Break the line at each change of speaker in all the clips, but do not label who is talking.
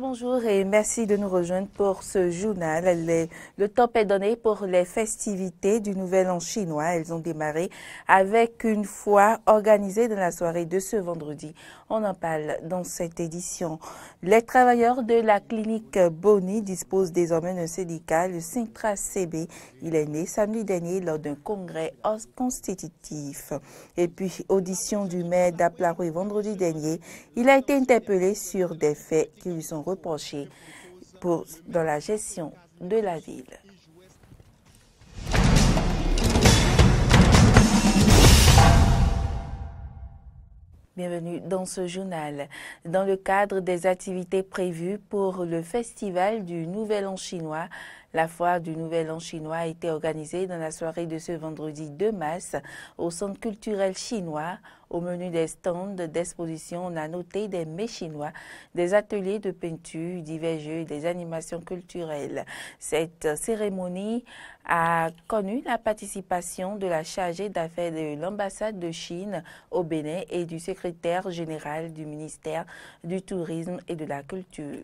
Bonjour et merci de nous rejoindre pour ce journal. le top est donné pour les festivités du Nouvel An chinois. Elles ont démarré avec une foire organisée dans la soirée de ce vendredi. On en parle dans cette édition. Les travailleurs de la clinique Boni disposent désormais d'un syndicat, le Sintra CB. Il est né samedi dernier lors d'un congrès constitutif. Et puis, audition du maire d'Aplaroué vendredi dernier. Il a été interpellé sur des faits qui lui sont reprochés dans la gestion de la ville. Bienvenue dans ce journal. Dans le cadre des activités prévues pour le festival du Nouvel An chinois, la foire du Nouvel An chinois a été organisée dans la soirée de ce vendredi 2 mars au Centre culturel chinois. Au menu des stands d'exposition, on a noté des mets chinois, des ateliers de peinture, divers jeux, des animations culturelles. Cette cérémonie a connu la participation de la chargée d'affaires de l'ambassade de Chine au Bénin et du secrétaire général du ministère du Tourisme et de la Culture.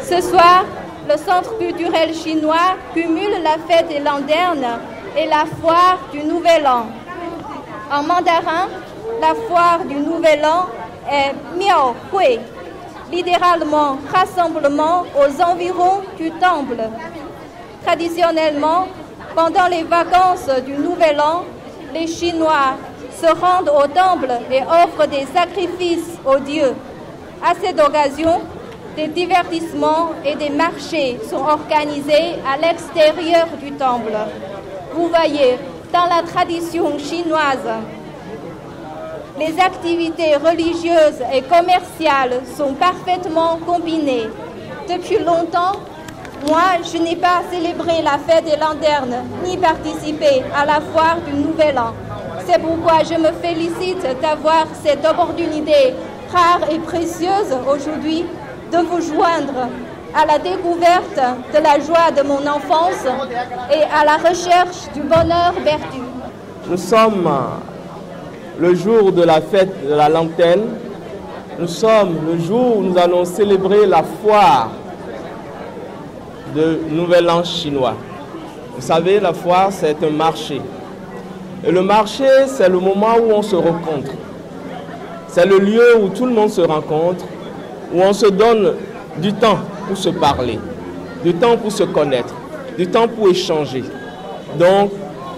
Ce soir, le Centre culturel chinois cumule la fête des lanternes et la foire du Nouvel An. En mandarin, la foire du Nouvel An est Miao Hui, littéralement rassemblement aux environs du temple. Traditionnellement, pendant les vacances du Nouvel An, les Chinois se rendent au temple et offrent des sacrifices aux dieux. À cette occasion, des divertissements et des marchés sont organisés à l'extérieur du temple. Vous voyez, dans la tradition chinoise, les activités religieuses et commerciales sont parfaitement combinées. Depuis longtemps, moi, je n'ai pas célébré la fête des lanternes ni participé à la foire du Nouvel An. C'est pourquoi je me félicite d'avoir cette opportunité rare et précieuse aujourd'hui de vous joindre à la découverte de la joie de mon enfance et à la recherche du bonheur perdu.
Nous sommes le jour de la fête de la lanterne. Nous sommes le jour où nous allons célébrer la foire de Nouvel An chinois. Vous savez, la foire, c'est un marché. Et le marché, c'est le moment où on se rencontre. C'est le lieu où tout le monde se rencontre où on se donne du temps pour se parler, du temps pour se connaître, du temps pour échanger. Donc,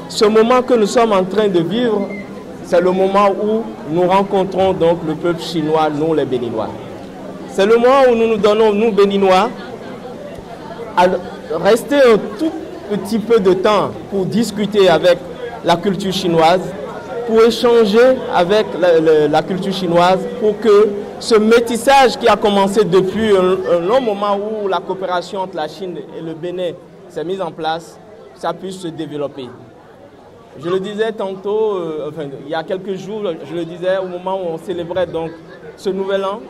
ce moment que nous sommes en train de vivre, c'est le moment où nous rencontrons donc le peuple chinois, nous les Béninois. C'est le moment où nous nous donnons, nous Béninois, à rester un tout petit peu de temps pour discuter avec la culture chinoise, pour échanger avec la, la culture chinoise, pour que ce métissage qui a commencé depuis un, long moment où la coopération entre la Chine et le Bénin s'est mise en place, ça puisse se développer. Je le disais tantôt, euh, enfin, il y a quelques jours, je le disais au moment où on célébrait donc ce nouvel an,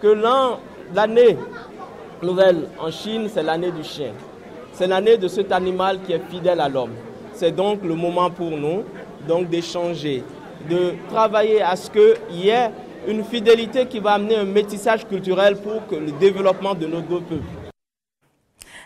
que l'an, l'année nouvelle en Chine, c'est l'année du chien. C'est l'année de cet animal qui est fidèle à l'homme. C'est donc le moment pour nous donc d'échanger, de travailler à ce qu'il y ait une fidélité qui va amener un métissage culturel pour que le développement de nos deux.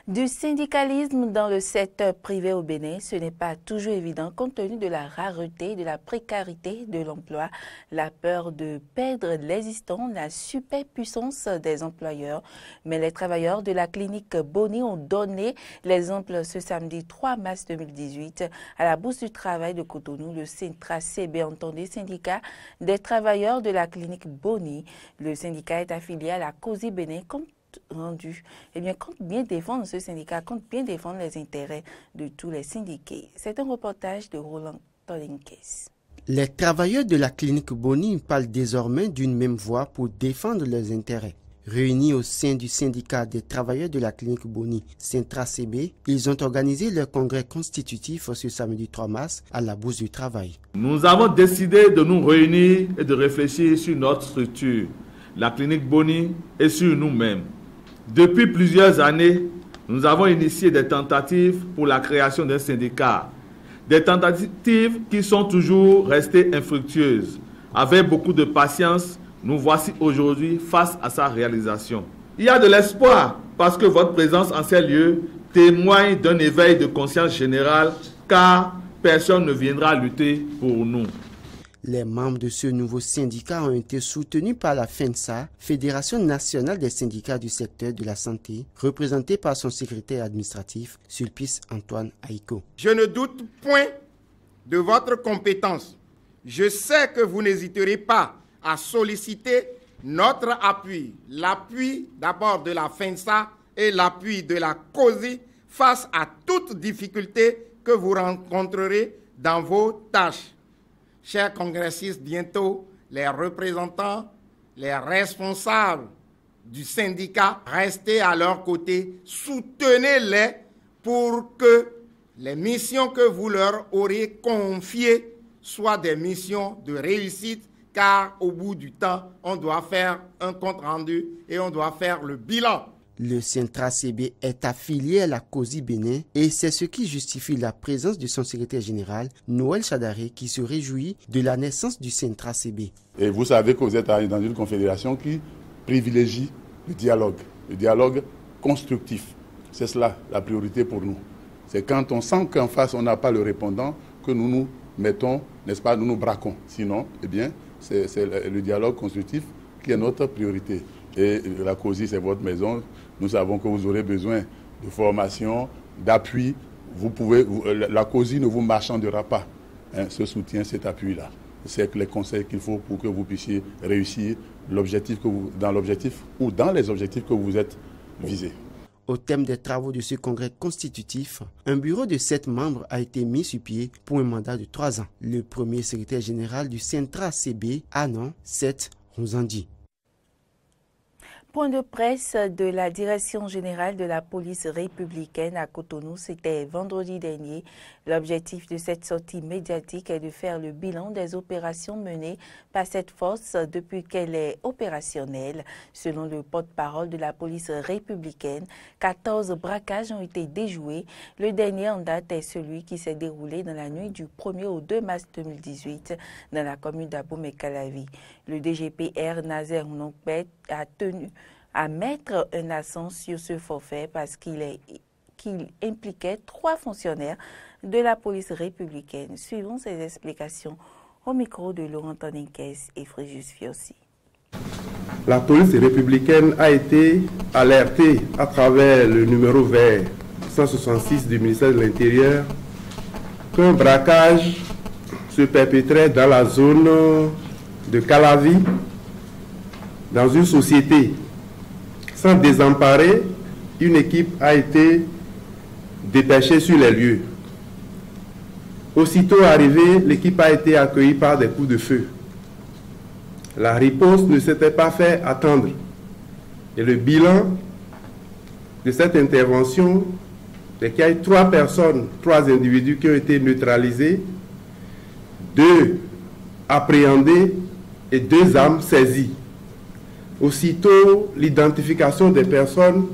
Du syndicalisme dans le secteur privé au Bénin, ce n'est pas toujours évident compte tenu de la rareté, de la précarité de l'emploi, la peur de perdre l'existant, la superpuissance des employeurs. Mais les travailleurs de la clinique Boni ont donné l'exemple ce samedi 3 mars 2018 à la Bourse du Travail de Cotonou. Le Sintra CB entendu syndicat des travailleurs de la clinique Boni. Le syndicat est affilié à la COSI Bénin rendu, eh bien, compte bien défendre ce syndicat, compte bien défendre les intérêts de tous les syndiqués. C'est un reportage de Roland Tolinkes.
Les travailleurs de la clinique Boni parlent désormais d'une même voix pour défendre leurs intérêts. Réunis au sein du syndicat des travailleurs de la clinique Boni, Centra CB, ils ont organisé leur congrès constitutif ce samedi 3 mars à la Bourse du Travail.
Nous avons décidé de nous réunir et de réfléchir sur notre structure, la clinique Boni et sur nous-mêmes. Depuis plusieurs années, nous avons initié des tentatives pour la création d'un syndicat. Des tentatives qui sont toujours restées infructueuses. Avec beaucoup de patience, nous voici aujourd'hui face à sa réalisation. Il y a de l'espoir parce que votre présence en ces lieux témoigne d'un éveil de conscience générale car personne ne viendra lutter pour nous.
Les membres de ce nouveau syndicat ont été soutenus par la FENSA, Fédération nationale des syndicats du secteur de la santé, représentée par son secrétaire administratif, Sulpice Antoine Aïko.
Je ne doute point de votre compétence. Je sais que vous n'hésiterez pas à solliciter notre appui, l'appui d'abord de la FENSA et l'appui de la COSI face à toute difficulté que vous rencontrerez dans vos tâches. Chers congressistes, bientôt, les représentants, les responsables du syndicat, restez à leur côté, soutenez-les pour que les missions que vous leur aurez confiées soient des missions de réussite, car au bout du temps, on doit faire un compte rendu et on doit faire le bilan.
Le Centra CB est affilié à la COSI Bénin et c'est ce qui justifie la présence de son secrétaire général, Noël Chadaré, qui se réjouit de la naissance du Centra CB.
Et vous savez que vous êtes dans une confédération qui privilégie le dialogue, le dialogue constructif. C'est cela la priorité pour nous. C'est quand on sent qu'en face on n'a pas le répondant que nous nous mettons, n'est-ce pas, nous nous braquons. Sinon, eh bien, c'est le dialogue constructif qui est notre priorité. Et la COSI, c'est votre maison. Nous savons que vous aurez besoin de formation, d'appui. Vous pouvez, euh, la COSI ne vous marchandera pas hein, ce soutien, cet appui-là. C'est les conseils qu'il faut pour que vous puissiez réussir l'objectif que vous, dans l'objectif ou dans les objectifs que vous êtes visés.
Au thème des travaux de ce congrès constitutif, un bureau de sept membres a été mis sur pied pour un mandat de trois ans. Le premier secrétaire général du Centra CB, Anon 7 Rosandi.
Point de presse de la Direction générale de la police républicaine à Cotonou, c'était vendredi dernier. L'objectif de cette sortie médiatique est de faire le bilan des opérations menées par cette force depuis qu'elle est opérationnelle. Selon le porte-parole de la police républicaine, 14 braquages ont été déjoués. Le dernier en date est celui qui s'est déroulé dans la nuit du 1er au 2 mars 2018 dans la commune d'Abomey-Calavi. Le DGPR Nazer Nokbet a tenu à mettre un accent sur ce forfait parce qu'il impliquait trois fonctionnaires de la police républicaine. Suivons ces explications au micro de Laurent Toninquez et Fréjus Fiossi.
La police républicaine a été alertée à travers le numéro vert 166 du ministère de l'Intérieur qu'un braquage se perpétrait dans la zone de Calavi, dans une société sans désemparer, une équipe a été dépêchée sur les lieux. Aussitôt arrivée, l'équipe a été accueillie par des coups de feu. La riposte ne s'était pas fait attendre. Et le bilan de cette intervention, c'est qu'il y a trois personnes, trois individus qui ont été neutralisés, deux appréhendés et deux armes saisies. Aussitôt, l'identification des personnes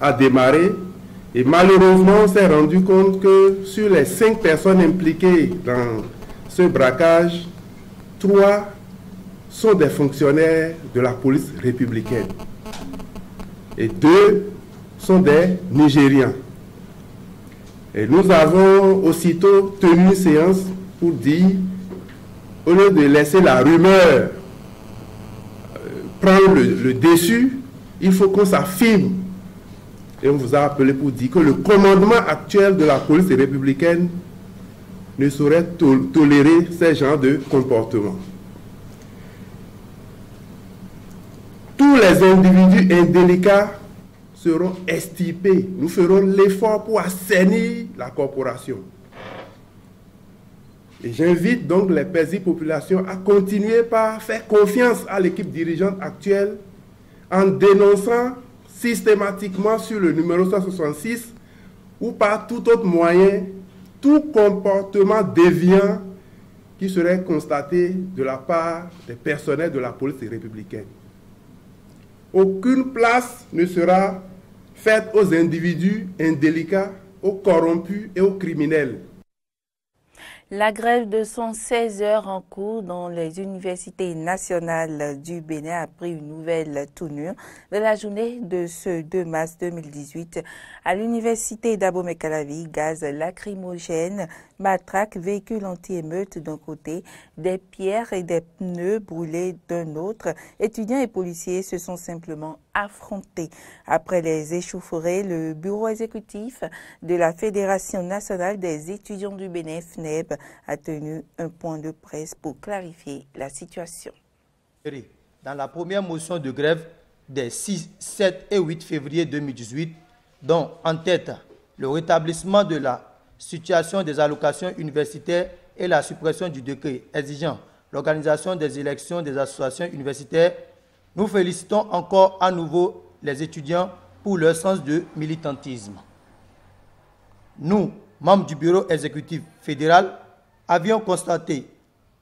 a démarré et malheureusement, on s'est rendu compte que sur les cinq personnes impliquées dans ce braquage, trois sont des fonctionnaires de la police républicaine et deux sont des Nigériens. Et nous avons aussitôt tenu séance pour dire, au lieu de laisser la rumeur le, dessus, il faut qu'on s'affirme. Et on vous a appelé pour dire que le commandement actuel de la police républicaine ne saurait tolérer ces genres de comportements. Tous les individus indélicats seront estipés. Nous ferons l'effort pour assainir la corporation. J'invite donc les paisibles populations à continuer par faire confiance à l'équipe dirigeante actuelle en dénonçant systématiquement sur le numéro 166 ou par tout autre moyen tout comportement déviant qui serait constaté de la part des personnels de la police républicaine. Aucune place ne sera faite aux individus indélicats, aux corrompus et aux criminels.
La grève de 116 heures en cours dans les universités nationales du Bénin a pris une nouvelle tournure de la journée de ce 2 mars 2018 à l'université d'Abomey-Calavi. Gaz lacrymogène, matraque, véhicules anti-émeute d'un côté, des pierres et des pneus brûlés d'un autre. Étudiants et policiers se sont simplement affrontés. Après les échauffourées, le bureau exécutif de la Fédération nationale des étudiants du Bénin, FNEB, a tenu un point de presse pour clarifier la situation.
Dans la première motion de grève des 6, 7 et 8 février 2018, dont en tête le rétablissement de la situation des allocations universitaires et la suppression du décret exigeant l'organisation des élections des associations universitaires, nous félicitons encore à nouveau les étudiants pour leur sens de militantisme. Nous, membres du bureau exécutif fédéral, avions constaté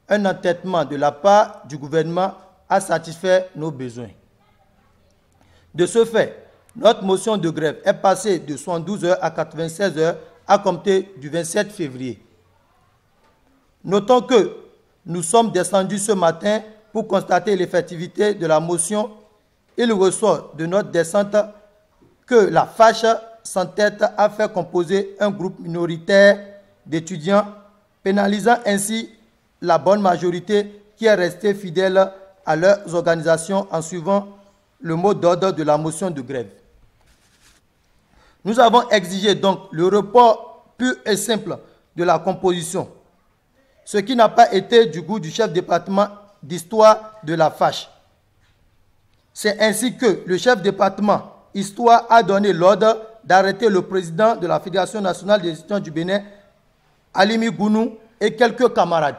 un entêtement de la part du gouvernement à satisfaire nos besoins. De ce fait, notre motion de grève est passée de 72 heures à 96 heures à compter du 27 février. Notons que nous sommes descendus ce matin pour constater l'effectivité de la motion. Il ressort de notre descente que la fâche sans tête a fait composer un groupe minoritaire d'étudiants pénalisant ainsi la bonne majorité qui est restée fidèle à leurs organisations en suivant le mot d'ordre de la motion de grève. Nous avons exigé donc le report pur et simple de la composition, ce qui n'a pas été du goût du chef département d'histoire de la fâche. C'est ainsi que le chef département histoire a donné l'ordre d'arrêter le président de la Fédération nationale des étudiants du Bénin Alimi Gounou et quelques camarades.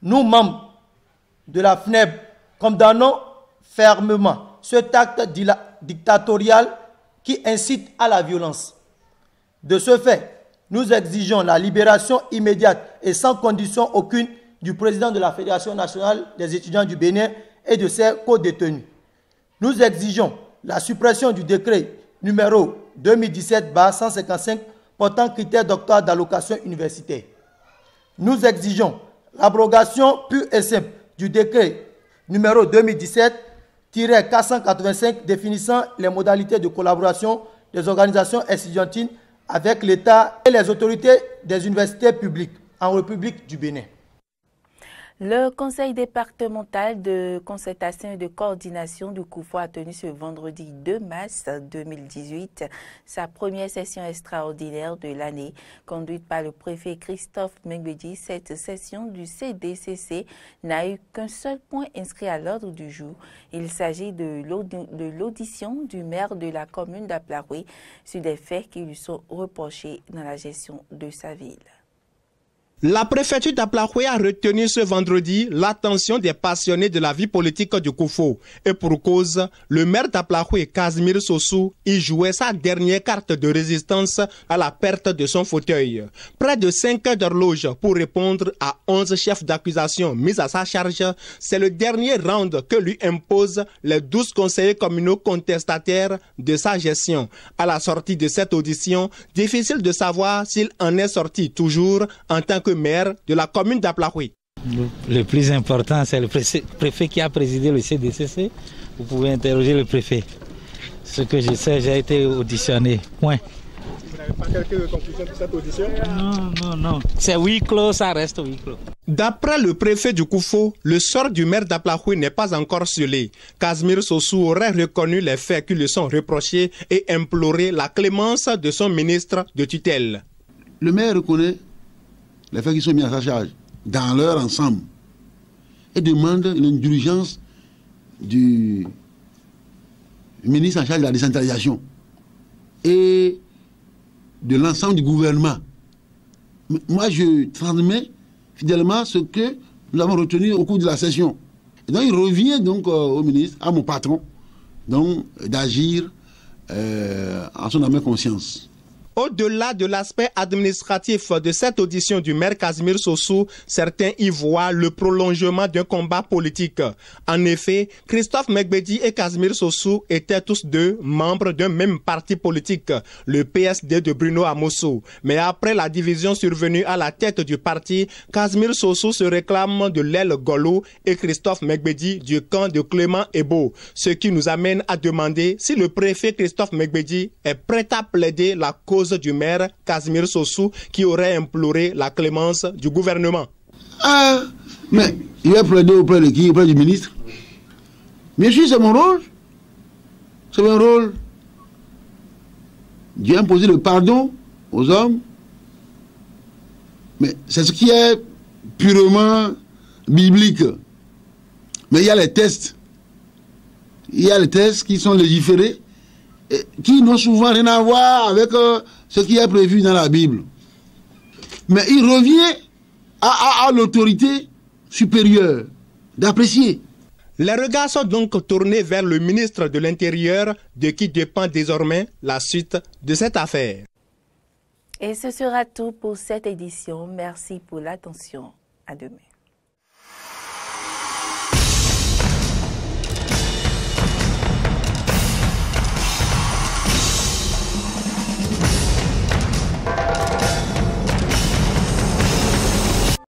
Nous, membres de la FNEB, condamnons fermement cet acte dictatorial qui incite à la violence. De ce fait, nous exigeons la libération immédiate et sans condition aucune du président de la Fédération nationale des étudiants du Bénin et de ses co-détenus. Nous exigeons la suppression du décret numéro 2017-155 portant critères d'octroi d'allocation universitaire. Nous exigeons l'abrogation pure et simple du décret numéro 2017-485 définissant les modalités de collaboration des organisations estudiantines avec l'État et les autorités des universités publiques en République du Bénin.
Le conseil départemental de concertation et de coordination du COUFO a tenu ce vendredi 2 mars 2018 sa première session extraordinaire de l'année. Conduite par le préfet Christophe Mengbedi, cette session du CDCC n'a eu qu'un seul point inscrit à l'ordre du jour. Il s'agit de l'audition du maire de la commune d'Aplaroui sur des faits qui lui sont reprochés dans la gestion de sa ville.
La préfecture d'Aplahoué a retenu ce vendredi l'attention des passionnés de la vie politique du Koufo. Et pour cause, le maire d'Aplahoué, Casimir Sossou, y jouait sa dernière carte de résistance à la perte de son fauteuil. Près de 5 heures d'horloge pour répondre à 11 chefs d'accusation mis à sa charge, c'est le dernier round que lui imposent les 12 conseillers communaux contestataires de sa gestion. À la sortie de cette audition, difficile de savoir s'il en est sorti toujours en tant que maire de la commune d'Aplahoui.
Le plus important, c'est le préfet qui a présidé le CDCC. Vous pouvez interroger le préfet. Ce que je sais, j'ai été auditionné. Point.
Vous n'avez pas quelques conclusions de cette audition?
Non, non, non. C'est huis clos, ça reste huis clos.
D'après le préfet du Koufo, le sort du maire d'Aplahoui n'est pas encore scellé. Casimir Sossou aurait reconnu les faits qui lui sont reprochés et imploré la clémence de son ministre de tutelle.
Le maire reconnaît les faits qui sont mis à sa charge dans leur ensemble et demande l'indulgence du ministre en charge de la décentralisation et de l'ensemble du gouvernement. Moi, je transmets fidèlement ce que nous avons retenu au cours de la session. Et donc, il revient donc euh, au ministre, à mon patron, donc d'agir euh, en son âme et conscience.
Au-delà de l'aspect administratif de cette audition du maire Casimir Sossou, certains y voient le prolongement d'un combat politique. En effet, Christophe Megbedi et Casimir Sossou étaient tous deux membres d'un même parti politique, le PSD de Bruno Amosso. Mais après la division survenue à la tête du parti, Casimir Sossou se réclame de l'aile Golo et Christophe Megbedi du camp de Clément Ebo, ce qui nous amène à demander si le préfet Christophe Megbedi est prêt à plaider la cause du maire Casimir Sossou qui aurait imploré la clémence du gouvernement.
Ah, mais il va plaider auprès de qui? Auprès du ministre? Bien sûr, c'est mon rôle. C'est mon rôle. Dieu a imposé le pardon aux hommes. Mais c'est ce qui est purement biblique. Mais il y a les tests. Il y a les tests qui sont légiférés qui n'ont souvent rien à voir avec euh, ce qui est prévu dans la Bible. Mais il revient à, l'autorité supérieure d'apprécier.
Les regards sont donc tournés vers le ministre de l'Intérieur, de qui dépend désormais la suite de cette affaire.
Et ce sera tout pour cette édition. Merci pour l'attention. À demain.